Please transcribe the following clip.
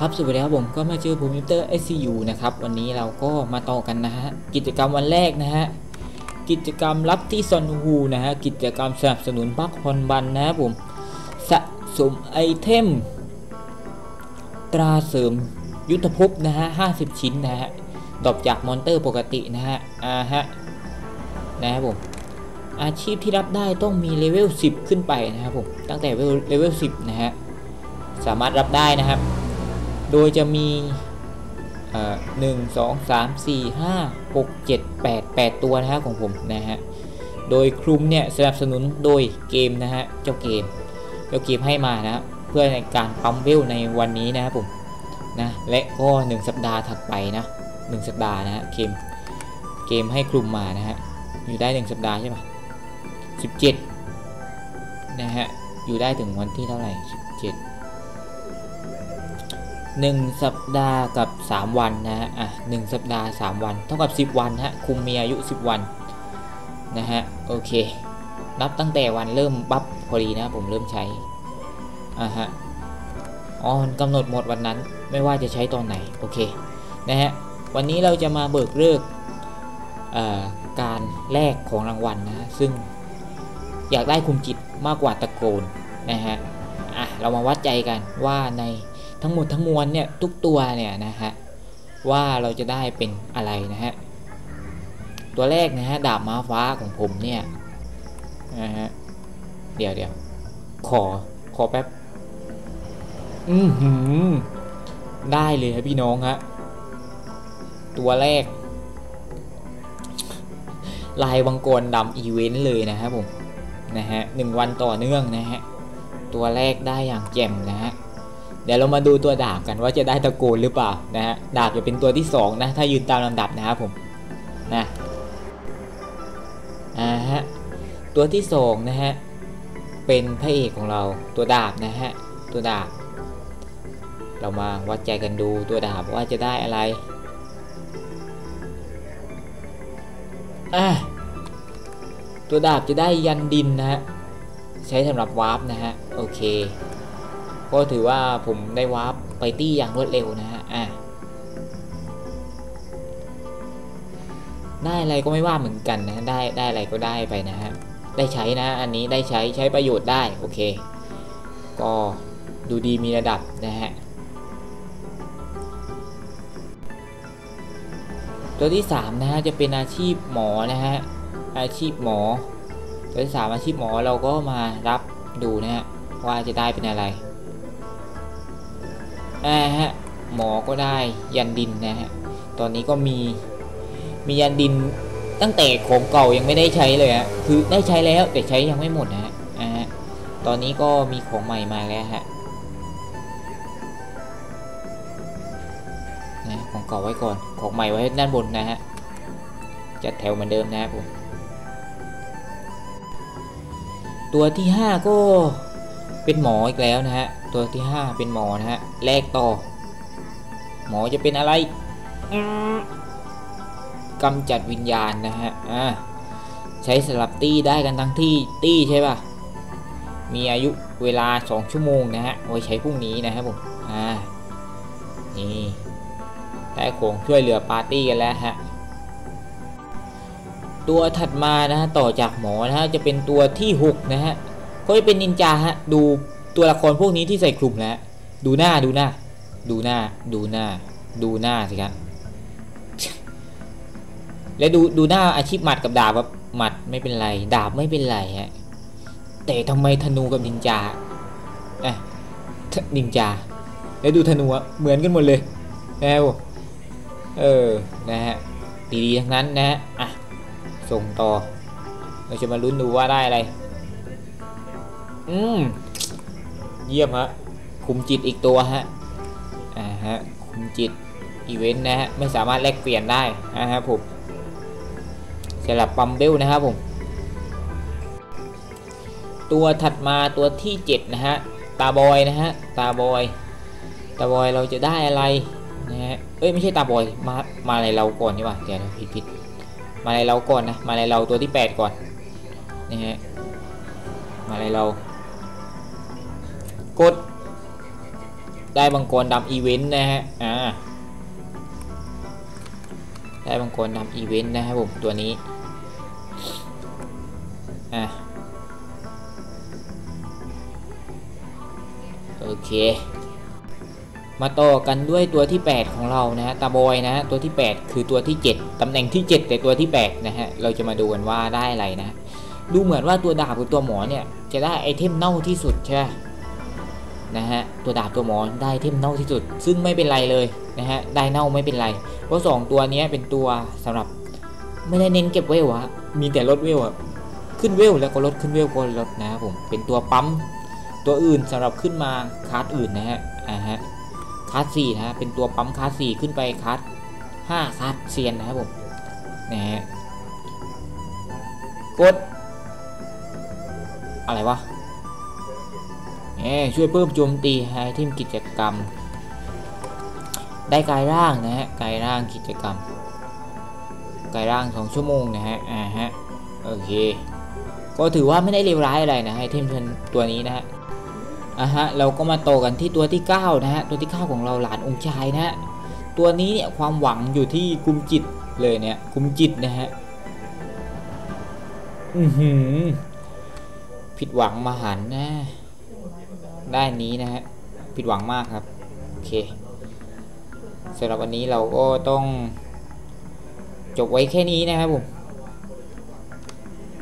ครับสวัสดีครับผมก็มาเจอผมมิเตอร์ ICU นะครับ วันนี้เราก็มาต่อกันนะฮะ กิจกรรมวันแรกนะฮะ กิจกรรมรับที่ซอนฮูนะฮะ กิจกรรมสนับสนุนพรรคฮอนบัลนะครับผม สะสม item ตราเสริมยุทธภพนะฮะ50ชิ้นนะฮะ drop จาก monster ปกตินะฮะ อ่าฮะ นะครับผม อาชีพที่รับได้ต้องมีเลเวล10 ขึ้นไปนะครับผม ตั้งแต่เลเวล10 นะฮะ สามารถรับได้นะครับ โดยจะมีหนึ่งสองสามสี่ห้าหกเจ็ดแปดแปดตัวนะฮะของผมนะฮะ โดยคลุมเนี่ยสนับสนุนโดยเกมนะฮะ เจ้าเกม เจ้าเกมให้มานะเพื่อในการปั๊มเวลในวันนี้นะครับผมนะและก็1สัปดาห์ถัดไปนะ1สัปดาห์นะฮะเกมเกมให้คลุมมานะฮะอยู่ได้1สัปดาห์ใช่ปะ17นะฮะอยู่ได้ถึงวันที่เท่าไหร่17 1 สัปดาห์กับ 3 วันนะฮะอะ1สัปดาห์ 3 วัน เท่ากับ 10 วันฮะคุมมีอายุ 10 วันนะฮะโอเค นับตั้งแต่วันเริ่มบัฟพอดีนะผมเริ่มใช้อ่าฮะอ๋อกำหนดหมดวันนั้นไม่ว่าจะใช้ตอนไหนโอเคนะฮะวันนี้เราจะมาเบิกเลิกการแลกของรางวัลนะซึ่งอยากได้คุมจิตมากกว่าตะโกนนะฮะอะเรามาวัดใจกันว่าใน ทั้งหมดทั้งมวลเนี่ยทุกตัวเนี่ยนะฮะว่าเราจะได้เป็นอะไรนะฮะตัวแรกนะฮะดาบม้าฟ้าของผมเนี่ยนะฮะเดี๋ยวเดี๋ยวขอขอแป๊บอืมหืมได้เลยครับพี่น้องฮะตัวแรก ลายบังกรดำอีเวนต์เลยนะครับผมนะฮะหนึ่งวันต่อเนื่องนะฮะตัวแรกได้อย่างแจ่มนะฮะ เดี๋ยวเรามาดูตัวดาบกันว่าจะได้ตะโกนหรือเปล่านะฮะดาบจะเป็นตัวที่2นะถ้ายืนตามลำดับนะครับผมนะอ่าฮะตัวที่2นะฮะเป็นพระเอกของเราตัวดาบนะฮะตัวดาบ เรามาวัดใจกันดูตัวดาบว่าจะได้อะไรอะตัวดาบจะได้ยันต์ดินนะฮะใช้สำหรับ warp นะฮะโอเค ก็ถือว่าผมได้ warp ไปตี้อย่างรวดเร็วนะฮะอะได้อะไรก็ไม่ว่าเหมือนกันนะได้ได้อะไรก็ได้ไปนะฮะได้ใช้นะอันนี้ได้ใช้ใช้ประโยชน์ได้โอเค ก็ดูดีมีระดับนะฮะตัวที่3นะฮะจะเป็นอาชีพหมอนะฮะอาชีพหมอตัวที่3อาชีพหมอเราก็มารับดูนะฮะว่าจะได้เป็นอะไร อ่าฮะหมอก็ได้ยันดินนะฮะตอนนี้ก็มีมียันดินตั้งแต่ของเก่ายังไม่ได้ใช้เลยฮะคือได้ใช้แล้วแต่ใช้ยังไม่หมดนะฮะอ่าฮะตอนนี้ก็มีของใหม่มาแล้วฮะนะของเก่าไว้ก่อนของใหม่ไว้ด้านบนนะฮะจัดแถวเหมือนเดิมนะครับผมตัวที่ 5 ก็ เป็นหมออีกแล้วนะฮะ ตัวที่ 5 เป็นหมอนะฮะ แลกต่อ หมอจะเป็นอะไรกำจัดวิญญาณนะฮะ อ่า ใช้สลับตี้ได้กันทั้งที่ตี้ใช่ป่ะ มีอายุเวลา 2 ชั่วโมงนะฮะ ไว้ใช้พรุ่งนี้นะครับผม อ่า นี่ได้โขงช่วยเหลือปาร์ตี้กันแล้วฮะ ตัวถัดมานะฮะ ต่อจากหมอนะฮะ จะเป็นตัวที่ 6 นะฮะ ก็จะเป็นนินจาฮะดูตัวละครพวกนี้ที่ใส่คลุมแล้วดูหน้าดูหน้า ดูหน้าดูหน้า ดูหน้าสิครับแล้วดูดูหน้าอาชีพหมัดกับดาบแบบหมัดไม่เป็นไร ดาบไม่เป็นไรฮะแต่ทำไมธนูกับนินจาอะนินจา แล้วดูธนูเหมือนกันหมดเลยนะวเออนะฮะดีๆทั้งนั้นนะฮะอะส่งต่อเราจะมาลุ้นดูว่าได้อะไร อืมเยี่ยมฮะคุมจิตอีกตัวฮะอ่าฮะคุมจิตอีเวนต์นะฮะไม่สามารถแลกเปลี่ยนได้นะฮะผมสลับปั๊มเวลนะครับผม ตัวถัดมาตัวที่ 7 นะฮะ ตาบอยนะฮะ ตาบอย ตาบอยเราจะได้อะไรนะฮะ เอ้ยไม่ใช่ตาบอย มา มาอะไรเราก่อนนี่ว่าเดี๋ยวผิดผิดมาอะไรเราก่อนนะ มาอะไรเราตัวที่ 8 ก่อนนะฮะ มาอะไรเรา ได้บังกรดำอีเวนต์นะฮะ อ่า ได้บังกรดำอีเวนต์นะครับผมตัวนี้ อะโอเค มาต่อกันด้วยตัวที่ 8 ของเรานะฮะ ตาบอยนะฮะ ตัวที่ 8 คือตัวที่ 7 ตำแหน่งที่ 7 แต่ตัวที่ 8 นะฮะ เราจะมาดูกันว่าได้อะไรนะ ดูเหมือนว่าตัวดาบกับตัวหมอเนี่ย จะได้ไอเทมเน่าที่สุดใช่ไหม นะฮะตัวดาบตัวหมอได้เทมเน่าที่สุด ซึ่งไม่เป็นไรเลยนะฮะได้เน่าไม่เป็นไร เพราะสองตัวนี้เป็นตัวสำหรับไม่ได้เน้นเก็บเวลอะมีแต่ลดเวลอะขึ้นเวลแล้วก็ลดขึ้นเวลก็ลดนะครับผมเป็นตัวปั๊มตัวอื่นสำหรับขึ้นมาคลาสอื่นนะฮะอ่าฮะคลาสสี่นะฮะเป็นตัวปั๊มคลาสสี่ขึ้นไปคลาสห้าคลาสเซียนนะครับผมนะฮะกดอะไรวะ ช่วยเพิ่มโจมตีให้ทีมกิจกรรม ได้กายร่างนะฮะกายร่างกิจกรรมกายร่างสองชั่วโมงนะฮะอ่าฮะโอเค ก็ถือว่าไม่ได้เลวร้ายอะไรนะให้ทีมตัวนี้นะฮะอะฮะเราก็มาโตกันที่ตัวที่ 9 นะฮะ ตัวที่ 9 ของเราหลานองค์ชายนะฮะ ตัวนี้เนี่ยความหวังอยู่ที่กุมจิตเลยเนี่ยกุมจิตนะฮะ อือหือ ผิดหวังมาหันนะ ด้านนี้นะฮะผิดหวังมากครับ โอเคสำหรับวันนี้เราก็ต้องจบไว้แค่นี้นะครับผม